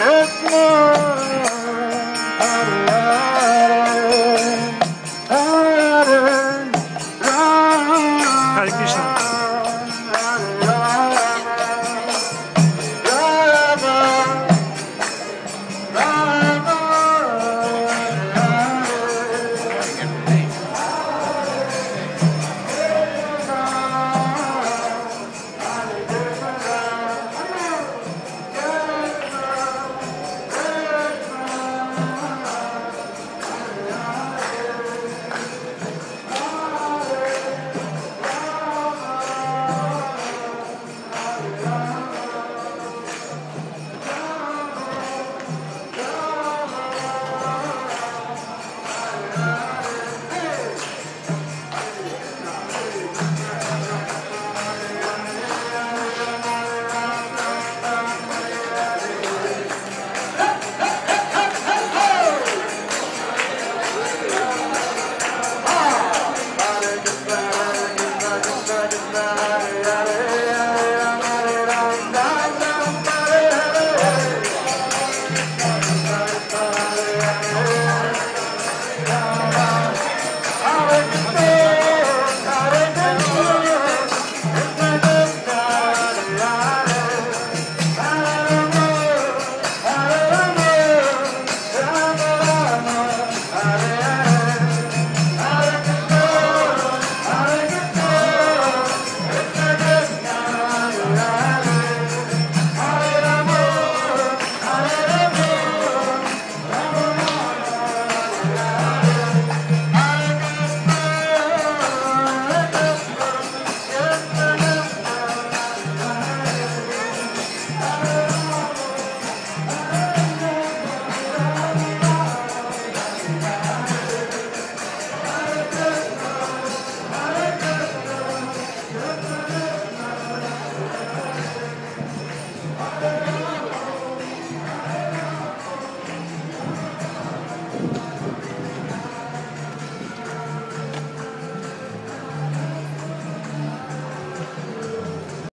Yes.